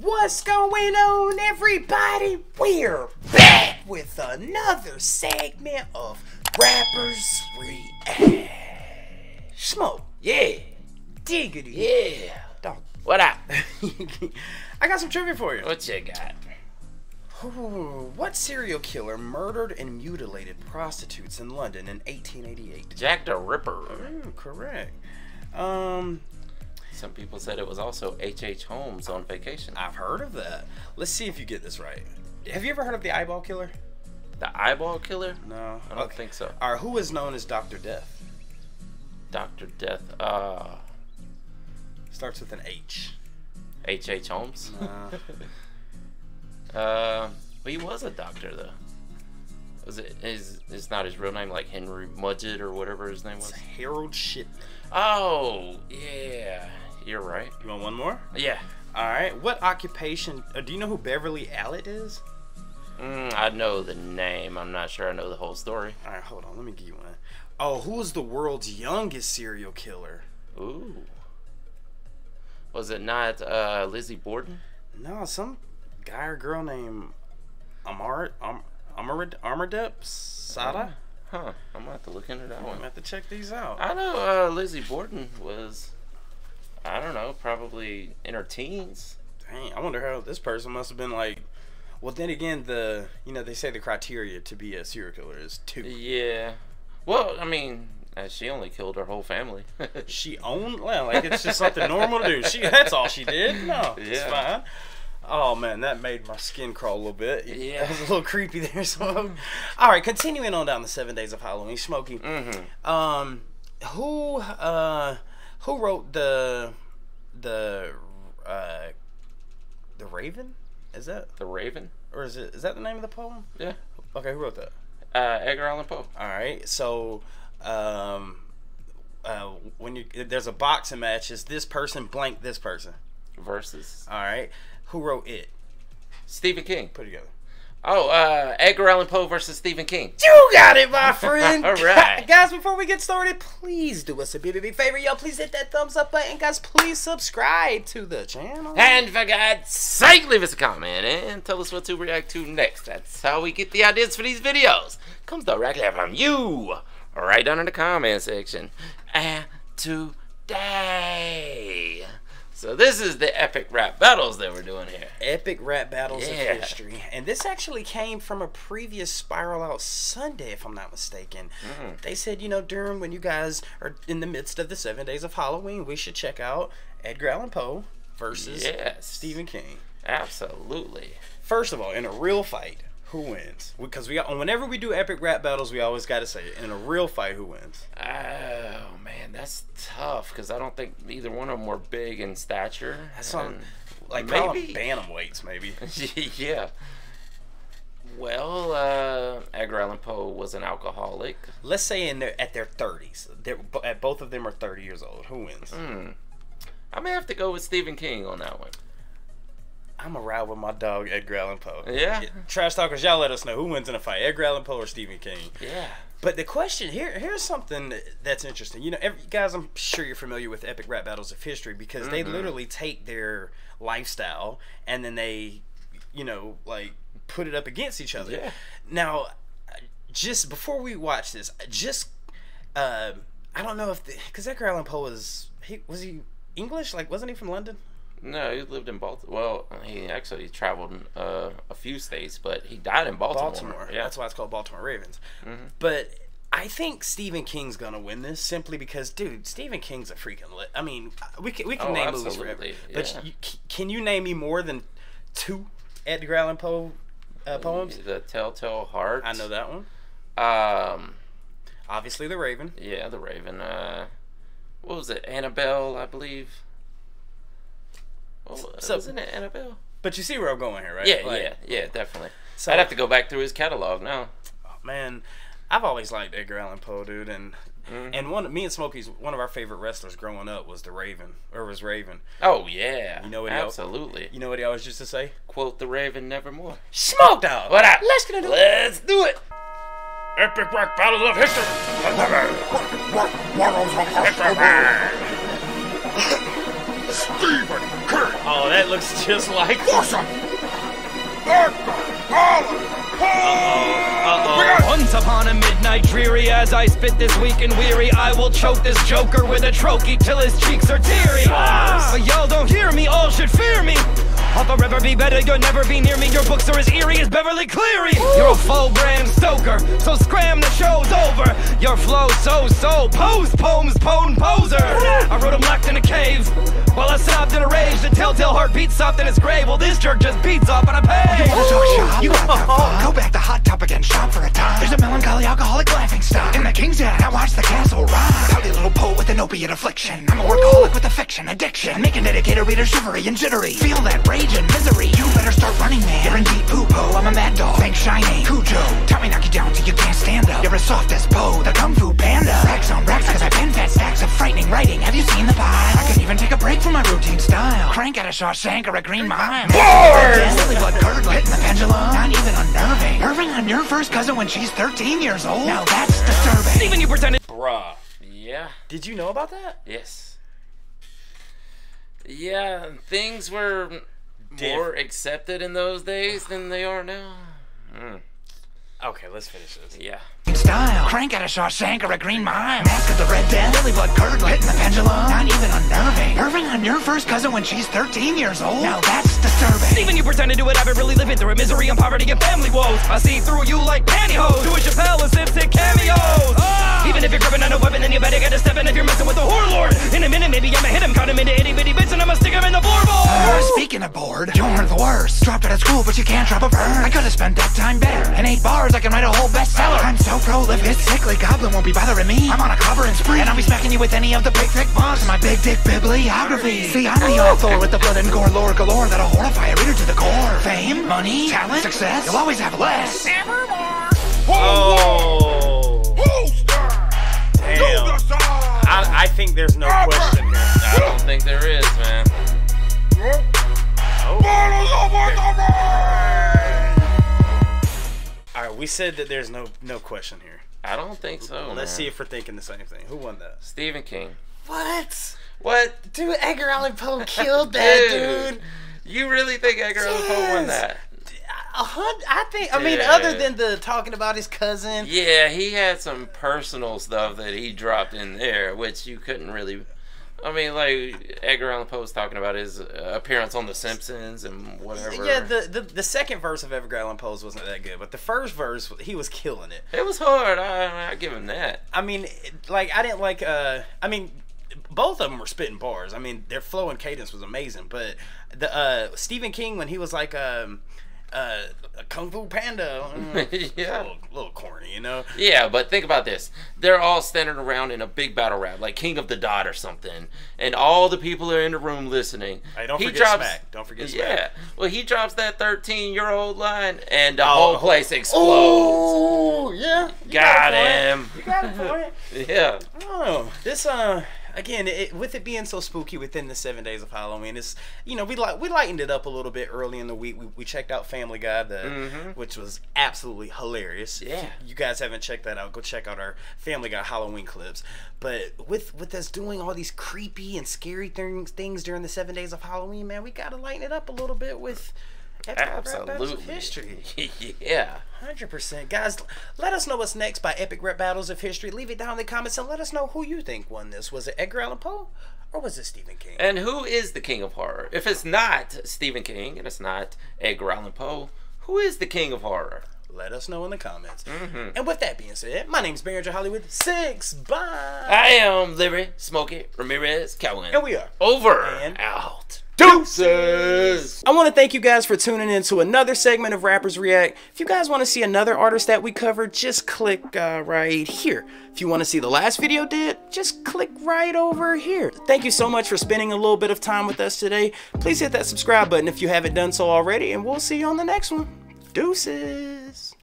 What's going on, everybody? We're back with another segment of Rappers React. Smoke, Yeah. diggity, Yeah. dog. What up? I got some trivia for you. What you got? Ooh, what serial killer murdered and mutilated prostitutes in London in 1888? Jack the Ripper. Ooh, correct. Um, Some people said it was also H.H. H. Holmes on vacation. I've heard of that. Let's see if you get this right. Have you ever heard of the eyeball killer? The eyeball killer? No, I don't think so. All right, who is known as Doctor Death? Dr. Death. Uh, Starts with an H. H.H. H. Holmes? Uh, Uh, well, he was a doctor, though. Was it? Is it's not his real name, like Henry Mudgett or whatever his name it's was? Harold Shipman. Oh, yeah. You're right. You want one more? Yeah. All right. What occupation? Uh, do you know who Beverly Allitt is? Mm, I know the name. I'm not sure I know the whole story. All right, hold on. Let me give you one. Oh, who is the world's youngest serial killer? Ooh. Was it not uh, Lizzie Borden? No, some guy or girl named Amar Am, Amarid Amardeps Sada. Huh. I'm gonna have to look into that one. I'm gonna have to check these out. I know uh, Lizzie Borden was, I don't know, probably in her teens. Dang, I wonder how this person must have been like. Well, then again, the you know they say the criteria to be a serial killer is two. Yeah. Well, I mean, uh, she only killed her whole family. She owned well, like it's just something normal to do. She that's all she did. No, it's Yeah. fine. Oh man, that made my skin crawl a little bit. Yeah. that was a little creepy there. So, all right, continuing on down the seven days of Halloween, Smokey. mm-hmm. Um, who uh who wrote the the uh the Raven? Is that The Raven. or is it is that the name of the poem? Yeah. Okay, who wrote that? Uh, Edgar Allan Poe. All right, so um, uh, when you there's a boxing match, is this person blank this person? Versus All right, who wrote it? Stephen King. Put it together. Oh, uh, Edgar Allan Poe versus Stephen King. You got it, my friend. All right. guys. Before we get started, please do us a big, big, favor, y'all. Please hit that thumbs up button, guys. Please subscribe to the channel. And for God's sake, leave us a comment and tell us what to react to next. That's how we get the ideas for these videos. Comes directly from you, right down in the comment section. And today, so this is the epic rap battles that we're doing here. Epic rap battles Yeah. of history, and this actually came from a previous Spiral Out Sunday, if I'm not mistaken. Mm. They said, you know, during when you guys are in the midst of the seven days of Halloween, we should check out Edgar Allan Poe versus Yes, Stephen King. Absolutely. First of all, in a real fight, who wins? Because we whenever we do epic rap battles, we always got to say. In a real fight, who wins? Oh man, that's tough because I don't think either one of them were big in stature. That's on like maybe- bantamweights, maybe. yeah. Well, uh, Edgar Allan Poe was an alcoholic. Let's say in their at their thirties, they're bo- at both of them are thirty years old. Who wins? Hmm. I may have to go with Stephen King on that one. I'm a ride with my dog Edgar Allan Poe. Yeah. Trash talkers, y'all let us know who wins in a fight, Edgar Allan Poe or Stephen King. Yeah. But the question here, here's something that's interesting. You know, every, guys, I'm sure you're familiar with epic rap battles of history because they Mhm. literally take their lifestyle and then they, you know, like put it up against each other. Yeah. Now, just before we watch this, just uh, I don't know if because Edgar Allan Poe was he was he English? Like, wasn't he from London? No, he lived in Baltimore. Well, he actually traveled uh, a few states, but he died in Baltimore. Baltimore. Yeah. That's why it's called Baltimore Ravens. Mhm. But I think Stephen King's gonna win this simply because, dude, Stephen King's a freaking lit. I mean, we can we can Oh, name movies forever, but yeah. you, can you name me more than two Edgar Allan Poe uh, poems? The Telltale Heart. I know that one. Um. Obviously, The Raven. Yeah, the Raven. Uh, what was it? Annabelle, I believe. What, was- So- wasn't it Annabelle? But you see where I'm going here, right? Yeah, Like, yeah, yeah, definitely. So, I'd have to go back through his catalog now. Oh, man, I've always liked Edgar Allan Poe, dude, and Mhm. and one me and Smokey's one of our favorite wrestlers growing up was the Raven or was Raven. Oh yeah, You know what he al- Absolutely. You know what he always used to say? Quote the Raven nevermore. Smoke dog. What up? Let's get into it. Let's do it. Epic rock battles of history. Stephen King. Oh, that looks just like. Awesome. Edgar Allan Poe. Uh-oh. Once upon a midnight dreary, as I spit this weak and weary, I will choke this joker with a trochee till his cheeks are teary. But y'all don't hear me, all should fear me. I'll forever be better, you'll never be near me. Your books are as eerie as Beverly Cleary. You're a full Bram Stoker, so scram the show's over. Your flow so so pose poems, potent poser. I wrote wrote 'em locked in a cave. While I sobbed in a rage, the telltale heart beats soft in its grave. Well, this jerk just beats off on a page. Shop, you got that fun. Go back to Hot Topic and shop for a time. There's a melancholy alcoholic laughing stock in the King's Head. I watch the castle rise. Pouty little poet with an opiate affliction. I'm a workaholic with affection, addiction. Making dedicated readers shivery and jittery. Feel that rage and misery. You better start running, man. You're in deep poo I'm a mad dog. Think shiny. Cujo. Tommy knock you down till you can't stand up. You're as soft as Poe, the Kung Fu Panda. Racks on racks, cause I pen fat stacks of frightening writing. Have you seen the pile? I can even take a break from my routine style. Crank out a Shawshank or a Green Mile. Bars! Silly blood curdle hitting the pendulum. Not even unnerving. Irving on your first cousin when she's 13 years old. Now that's disturbing. Even you pretended. Bruh. Yeah. Did you know about that? Yes. Yeah, things were more accepted in those days than they are now. Mm. Okay, let's finish this. Yeah. style. Crank out a Shawshank or a Green Mile. Mask of the Red Death. Lily blood curdle hitting the pendulum. Not even unnerving. Irving on your first cousin when she's 13 years old. Now that's disturbing. Even you pretend to do it, I've been really living through it. Misery and poverty and family woes. I see through you like pantyhose. Do a Chappelle and Simpson cameos. Ah. Even if you're gripping on a weapon, then you better get a step in if you're messing with a whore lord. In a minute, maybe I'ma hit him, cut him into itty bitty bits, and I'ma stick him in the speaking of bored, you're the worst. Dropped out of school, but you can't drop a verse. I could've spent that time better. In eight bars, I can write a whole bestseller. I'm so prolific, it's sickly. Goblin won't be bothering me. I'm on a covering spree, and I'll be smacking you with any of the big thick in my big dick bibliography. See, I'm the author with the blood and gore lore galore that'll horrify a reader to the core. Fame, money, talent, success. You'll always have less. Nevermore. Oh. Damn. To the side. I, I think there's no we said that there's no no question here. I don't think so. Let's man. see if we're thinking the same thing. Who won that? Stephen King. What? What? Dude, Edgar Allan Poe killed that dude. dude. You really think Edgar Allan Poe won that? A hun- I think. I mean, other than the talking about his cousin. Yeah, he had some personal stuff that he dropped in there, which you couldn't really. I mean, like Edgar Allan Poe was talking about his uh, appearance on The Simpsons and whatever. Yeah, the, the the second verse of Edgar Allan Poe's wasn't that good, but the first verse he was killing it. it was hard. I, I give him that. I mean, it- like I didn't like. uh I mean, both of them were spitting bars. I mean, their flow and cadence was amazing. But the uh Stephen King when he was like um uh Kung Fu Panda, mm, Yeah. a little, little you know. Yeah, but think about this. They're all standing around in a big battle rap, like King of the Dot or something, and all the people are in the room listening. Hey, don't He forget drops- Smack. Don't forget Yeah. Well, he drops that 13 year old line, and the Oh, whole place explodes. Oh yeah, you Got a him. You got a point. Yeah. Oh, this uh again, it, with it being so spooky within the seven days of Halloween, it's you know we like we lightened it up a little bit early in the week. We, we checked out Family Guy, the mm-hmm. which was absolutely hilarious. Yeah. you, you guys haven't checked that out, go check out our Family Guy Halloween clips. But with with us doing all these creepy and scary things things during the seven days of Halloween, man, we gotta lighten it up a little bit with. Of Absolutely. History. yeah. Hundred percent, guys. Let us know what's next by Epic Rap Battles of History. Leave it down in the comments and let us know who you think won this. Was it Edgar Allan Poe or was it Stephen King? And who is the king of horror? If it's not Stephen King and it's not Edgar Allan Poe, who is the king of horror? Let us know in the comments. Mm-hmm. And with that being said, my name's Barringer Hollywood Six. Bye. I am Liberty Smokey Ramirez Cowan. and we are. over And- out. Deuces! I want to thank you guys for tuning in to another segment of Rappers React. If you guys want to see another artist that we covered, just click uh, right here. If you want to see the last video did, just click right over here. Thank you so much for spending a little bit of time with us today. Please hit that subscribe button if you haven't done so already, and we'll see you on the next one. Deuces!